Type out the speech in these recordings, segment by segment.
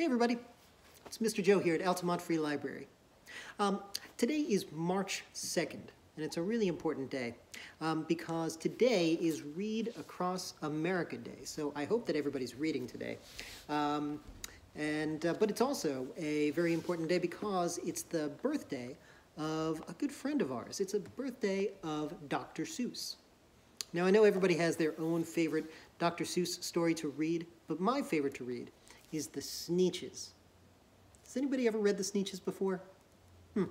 Hey everybody, it's Mr. Joe here at Altamont Free Library. Um, today is March 2nd, and it's a really important day um, because today is Read Across America Day. So I hope that everybody's reading today. Um, and, uh, but it's also a very important day because it's the birthday of a good friend of ours. It's a birthday of Dr. Seuss. Now I know everybody has their own favorite Dr. Seuss story to read, but my favorite to read is The Sneetches. Has anybody ever read The Sneetches before? Hmm.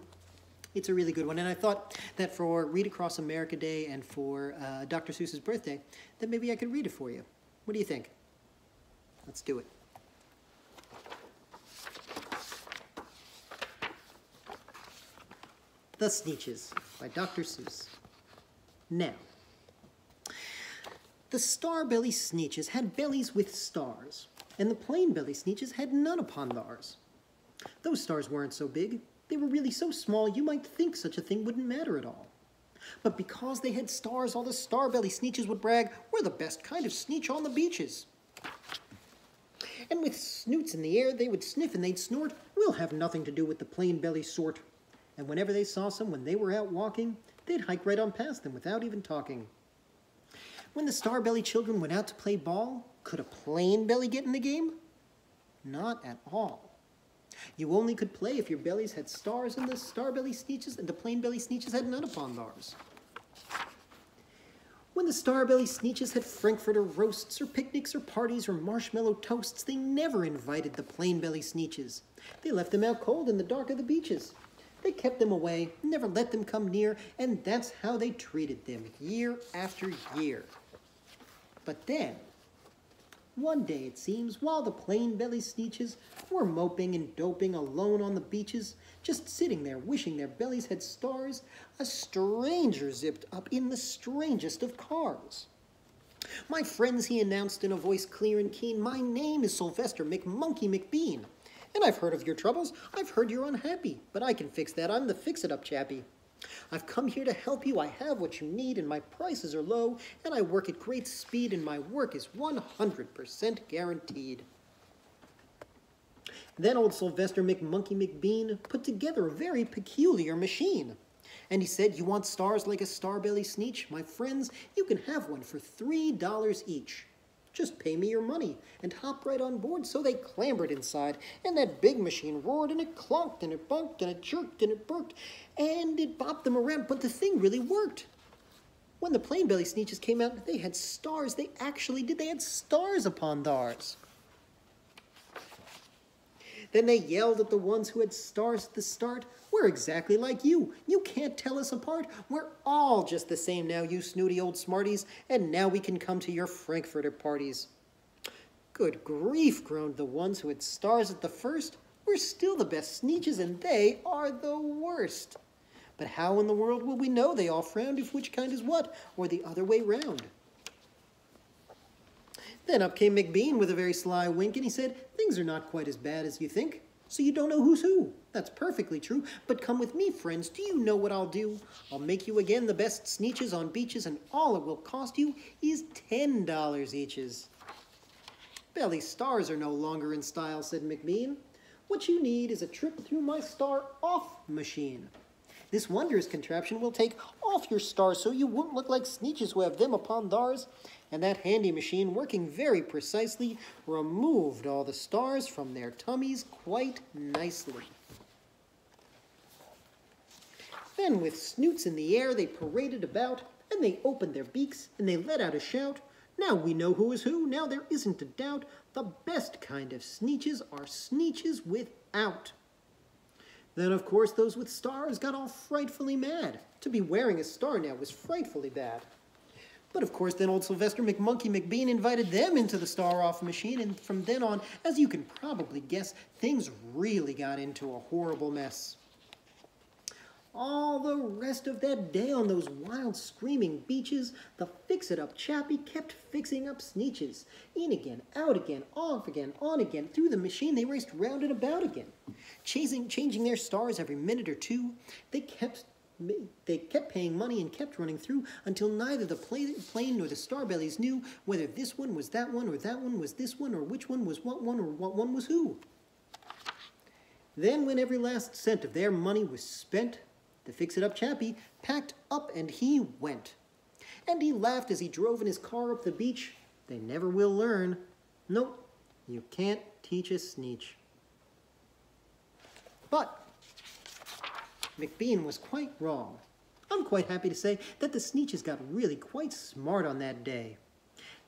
It's a really good one, and I thought that for Read Across America Day and for uh, Dr. Seuss's birthday, that maybe I could read it for you. What do you think? Let's do it. The Sneetches by Dr. Seuss. Now, the Starbelly Sneetches had bellies with stars, and the plain belly sneetches had none upon theirs. Those stars weren't so big. They were really so small you might think such a thing wouldn't matter at all. But because they had stars, all the star-belly sneetches would brag, we're the best kind of sneetch on the beaches. And with snoots in the air, they would sniff and they'd snort, we'll have nothing to do with the plain belly sort. And whenever they saw some when they were out walking, they'd hike right on past them without even talking. When the Starbelly children went out to play ball, could a plain belly get in the game? Not at all. You only could play if your bellies had stars and the Starbelly sneetches and the plain belly sneetches had none upon theirs. When the Starbelly Sneetches had Frankfurter roasts or picnics or parties or marshmallow toasts, they never invited the plain belly Sneetches. They left them out cold in the dark of the beaches. They kept them away, never let them come near, and that's how they treated them year after year. But then, one day it seems, while the plain belly Sneetches were moping and doping alone on the beaches, just sitting there wishing their bellies had stars, a stranger zipped up in the strangest of cars. My friends, he announced in a voice clear and keen, my name is Sylvester McMonkey McBean. And I've heard of your troubles. I've heard you're unhappy, but I can fix that. I'm the fix-it-up chappie. I've come here to help you. I have what you need, and my prices are low, and I work at great speed, and my work is 100% guaranteed. Then old Sylvester McMonkey McBean put together a very peculiar machine. And he said, you want stars like a starbelly sneetch? My friends, you can have one for $3 each. Just pay me your money and hop right on board. So they clambered inside, and that big machine roared, and it clunked, and it bunked, and it jerked, and it burked, and it bopped them around, but the thing really worked. When the plain belly sneetches came out, they had stars. They actually did. They had stars upon theirs. Then they yelled at the ones who had stars at the start. We're exactly like you. You can't tell us apart. We're all just the same now, you snooty old smarties, and now we can come to your Frankfurter parties. Good grief, groaned the ones who had stars at the first. We're still the best sneetches, and they are the worst. But how in the world will we know, they all frowned, if which kind is what, or the other way round? Then up came McBean with a very sly wink, and he said, Things are not quite as bad as you think, so you don't know who's who. That's perfectly true, but come with me, friends. Do you know what I'll do? I'll make you again the best sneetches on beaches, and all it will cost you is $10 eaches. Belly stars are no longer in style, said McBean. What you need is a trip through my star-off machine. This wondrous contraption will take off your stars so you won't look like sneetches who have them upon theirs, and that handy machine, working very precisely, removed all the stars from their tummies quite nicely. Then, with snoots in the air, they paraded about, and they opened their beaks, and they let out a shout. Now we know who is who, now there isn't a doubt. The best kind of sneetches are sneetches without. Then, of course, those with stars got all frightfully mad. To be wearing a star now was frightfully bad. But of course, then old Sylvester McMonkey McBean invited them into the Star Off machine, and from then on, as you can probably guess, things really got into a horrible mess. All the rest of that day on those wild screaming beaches, the fix-it-up chappie kept fixing up sneetches. In again, out again, off again, on again. Through the machine they raced round and about again. Chasing, changing their stars every minute or two, they kept they kept paying money and kept running through until neither the plain nor the starbellies knew whether this one was that one or that one was this one or which one was what one or what one was who. Then, when every last cent of their money was spent, the fix-it-up chappie packed up and he went. And he laughed as he drove in his car up the beach. They never will learn. Nope, you can't teach a sneetch. But McBean was quite wrong. I'm quite happy to say that the Sneetches got really quite smart on that day.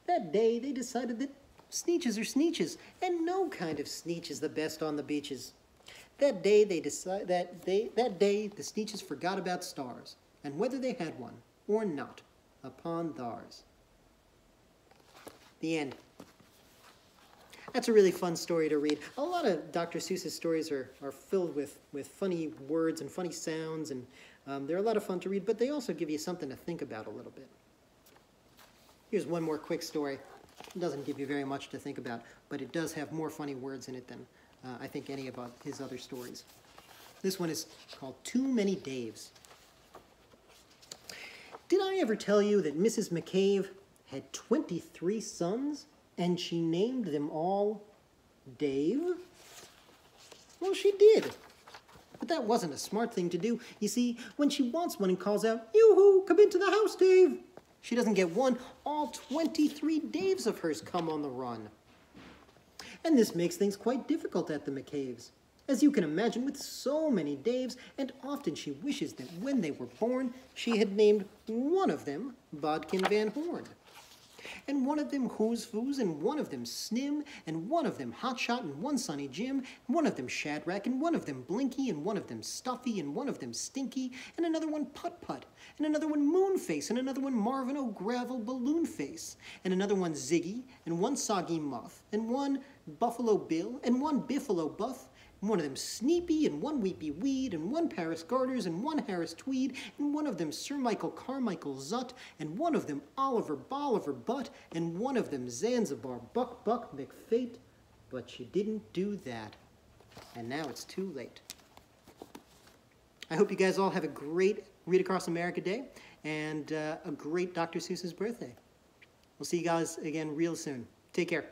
That day, they decided that Sneetches are Sneetches, and no kind of Sneetch is the best on the beaches. That day, they decide that they that day the Sneetches forgot about stars and whether they had one or not upon thars. The end. That's a really fun story to read. A lot of Dr. Seuss's stories are, are filled with, with funny words and funny sounds, and um, they're a lot of fun to read, but they also give you something to think about a little bit. Here's one more quick story. It doesn't give you very much to think about, but it does have more funny words in it than uh, I think any of his other stories. This one is called Too Many Daves. Did I ever tell you that Mrs. McCave had 23 sons and she named them all Dave? Well, she did. But that wasn't a smart thing to do. You see, when she wants one and calls out, Yoo-hoo, come into the house, Dave, she doesn't get one. All 23 Daves of hers come on the run. And this makes things quite difficult at the McCaves. As you can imagine, with so many Daves, and often she wishes that when they were born, she had named one of them Bodkin Van Horn and one of them Hoos-Foos, and one of them Snim, and one of them Hotshot, and one Sunny Jim, and one of them Shadrach, and one of them Blinky, and one of them Stuffy, and one of them Stinky, and another one Put Put, and another one Moonface, and another one Marvin O'Gravel Balloon Face, and another one Ziggy, and one Soggy Muff, and one Buffalo Bill, and one Biffalo Buff, one of them Sneepy, and one Weepy Weed, and one Paris Garters, and one Harris Tweed, and one of them Sir Michael Carmichael Zut, and one of them Oliver Bolivar Butt, and one of them Zanzibar Buck Buck McFate. But she didn't do that. And now it's too late. I hope you guys all have a great Read Across America Day and uh, a great Dr. Seuss's birthday. We'll see you guys again real soon. Take care.